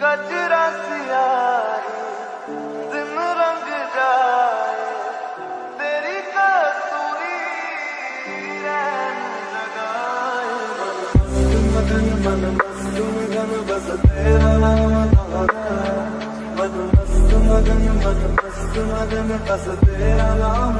गजरा सियाही दिन रंग जाए, तेरी कसूरी रैन लगाए। मगन मन मस्त मगन बस, तेरा नाम मन मस्त मगन मन मस्त मगन बस, तेरा नाम